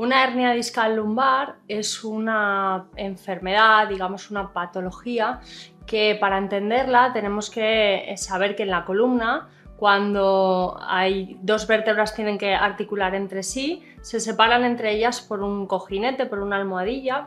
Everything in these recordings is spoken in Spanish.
Una hernia discal lumbar es una enfermedad, digamos una patología, que para entenderla tenemos que saber que en la columna cuando hay dos vértebras tienen que articular entre sí, se separan entre ellas por un cojinete, por una almohadilla,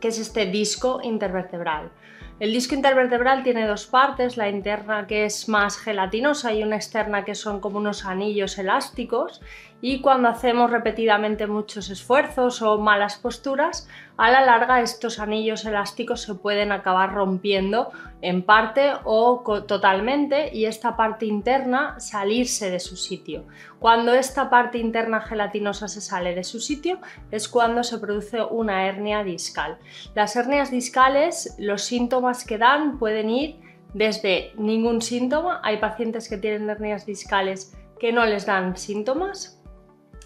que es este disco intervertebral. El disco intervertebral tiene dos partes, la interna que es más gelatinosa y una externa que son como unos anillos elásticos y cuando hacemos repetidamente muchos esfuerzos o malas posturas, a la larga estos anillos elásticos se pueden acabar rompiendo en parte o totalmente y esta parte interna salirse de su sitio. Cuando esta parte interna gelatinosa se sale de su sitio es cuando se produce una hernia discal. Las hernias discales, los síntomas que dan pueden ir desde ningún síntoma, hay pacientes que tienen hernias discales que no les dan síntomas,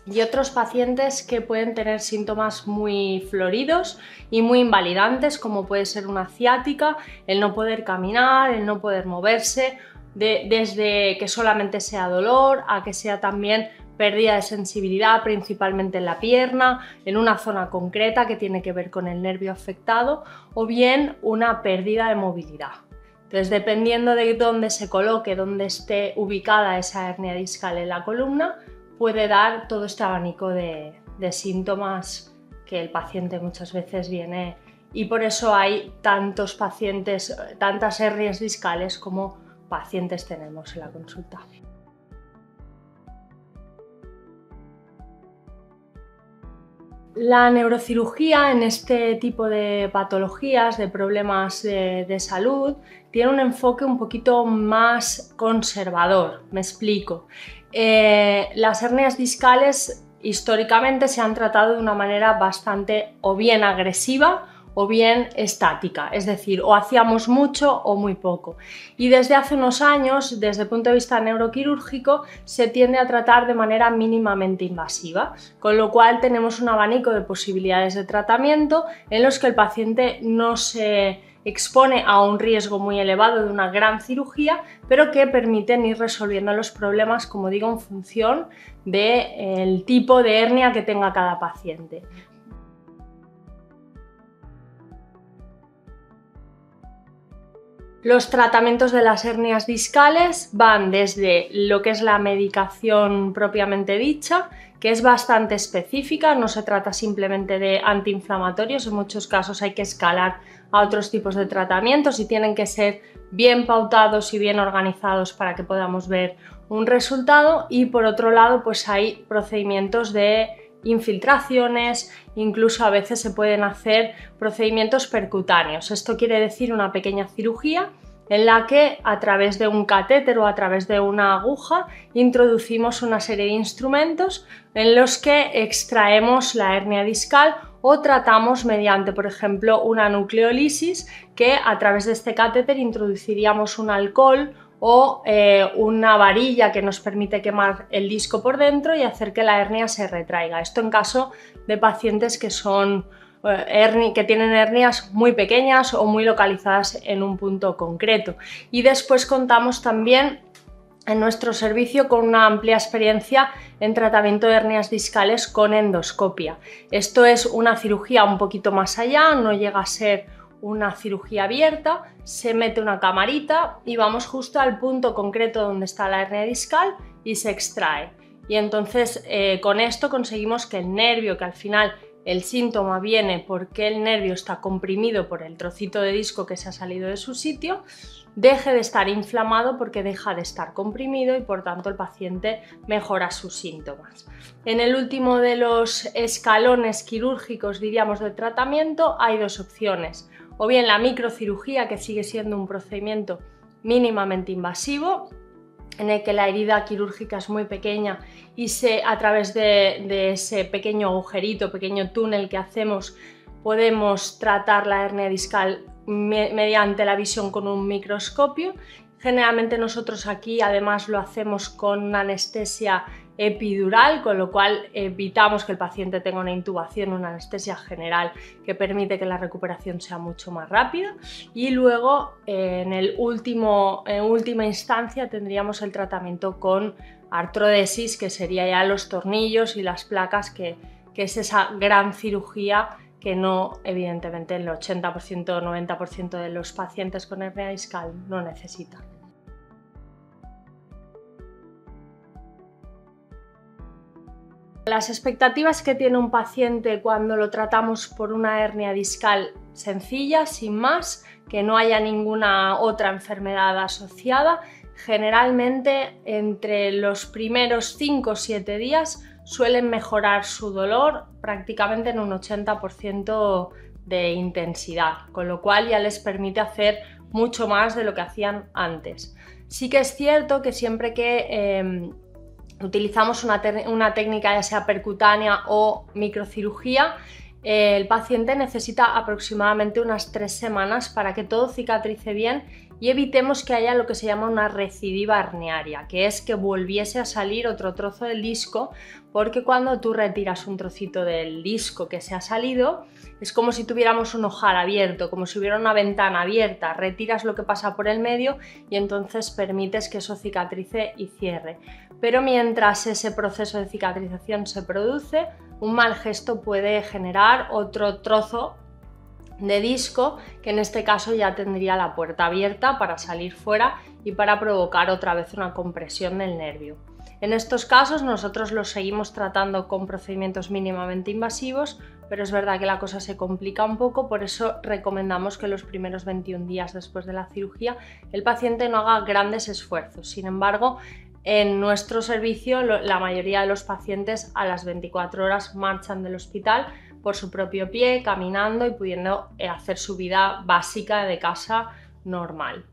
y otros pacientes que pueden tener síntomas muy floridos y muy invalidantes, como puede ser una ciática, el no poder caminar, el no poder moverse, desde que solamente sea dolor a que sea también pérdida de sensibilidad, principalmente en la pierna, en una zona concreta que tiene que ver con el nervio afectado, o bien una pérdida de movilidad. Entonces, dependiendo de dónde se coloque, dónde esté ubicada esa hernia discal en la columna, puede dar todo este abanico de, síntomas que el paciente muchas veces viene y por eso hay tantos pacientes, tantas hernias discales como pacientes tenemos en la consulta. La neurocirugía en este tipo de patologías, de problemas de, salud, tiene un enfoque un poquito más conservador, me explico. Eh, las hernias discales históricamente se han tratado de una manera bastante o bien agresiva o bien estática, es decir, o hacíamos mucho o muy poco. Y desde hace unos años, desde el punto de vista neuroquirúrgico, se tiende a tratar de manera mínimamente invasiva, con lo cual tenemos un abanico de posibilidades de tratamiento en los que el paciente no se expone a un riesgo muy elevado de una gran cirugía, pero que permiten ir resolviendo los problemas, como digo, en función del tipo de hernia que tenga cada paciente. Los tratamientos de las hernias discales van desde lo que es la medicación propiamente dicha, que es bastante específica, no se trata simplemente de antiinflamatorios, en muchos casos hay que escalar a otros tipos de tratamientos y tienen que ser bien pautados y bien organizados para que podamos ver un resultado. Y por otro lado pues hay procedimientos de infiltraciones, incluso a veces se pueden hacer procedimientos percutáneos. Esto quiere decir una pequeña cirugía en la que a través de un catéter o a través de una aguja introducimos una serie de instrumentos en los que extraemos la hernia discal o tratamos mediante, por ejemplo, una nucleolisis que a través de este catéter introduciríamos un alcohol o eh, una varilla que nos permite quemar el disco por dentro y hacer que la hernia se retraiga. Esto en caso de pacientes que son eh, que tienen hernias muy pequeñas o muy localizadas en un punto concreto. Y después contamos también en nuestro servicio con una amplia experiencia en tratamiento de hernias discales con endoscopia. Esto es una cirugía un poquito más allá, no llega a ser una cirugía abierta, se mete una camarita y vamos justo al punto concreto donde está la hernia discal y se extrae. Y entonces eh, con esto conseguimos que el nervio, que al final el síntoma viene porque el nervio está comprimido por el trocito de disco que se ha salido de su sitio, deje de estar inflamado porque deja de estar comprimido y por tanto el paciente mejora sus síntomas. En el último de los escalones quirúrgicos, diríamos, de tratamiento hay dos opciones o bien la microcirugía, que sigue siendo un procedimiento mínimamente invasivo, en el que la herida quirúrgica es muy pequeña y se, a través de, ese pequeño agujerito, pequeño túnel que hacemos, podemos tratar la hernia discal mediante la visión con un microscopio. Generalmente nosotros aquí además lo hacemos con anestesia epidural, con lo cual evitamos que el paciente tenga una intubación, una anestesia general que permite que la recuperación sea mucho más rápida. Y luego, en, el último, en última instancia, tendríamos el tratamiento con artrodesis, que sería ya los tornillos y las placas que, es esa gran cirugía que no, evidentemente, el 80% o 90% de los pacientes con hernia discal no necesitan. Las expectativas que tiene un paciente cuando lo tratamos por una hernia discal sencilla, sin más, que no haya ninguna otra enfermedad asociada, generalmente entre los primeros 5 o 7 días suelen mejorar su dolor prácticamente en un 80% de intensidad, con lo cual ya les permite hacer mucho más de lo que hacían antes. Sí que es cierto que siempre que em, utilizamos una, una técnica ya sea percutánea o microcirugía, el paciente necesita aproximadamente unas tres semanas para que todo cicatrice bien y evitemos que haya lo que se llama una recidiva herniaria, que es que volviese a salir otro trozo del disco, porque cuando tú retiras un trocito del disco que se ha salido, es como si tuviéramos un ojal abierto, como si hubiera una ventana abierta, retiras lo que pasa por el medio y entonces permites que eso cicatrice y cierre. Pero mientras ese proceso de cicatrización se produce, un mal gesto puede generar otro trozo de disco que en este caso ya tendría la puerta abierta para salir fuera y para provocar otra vez una compresión del nervio. En estos casos nosotros los seguimos tratando con procedimientos mínimamente invasivos, pero es verdad que la cosa se complica un poco, por eso recomendamos que los primeros 21 días después de la cirugía el paciente no haga grandes esfuerzos. Sin embargo, en nuestro servicio la mayoría de los pacientes a las 24 horas marchan del hospital por su propio pie, caminando y pudiendo eh, hacer su vida básica de casa normal.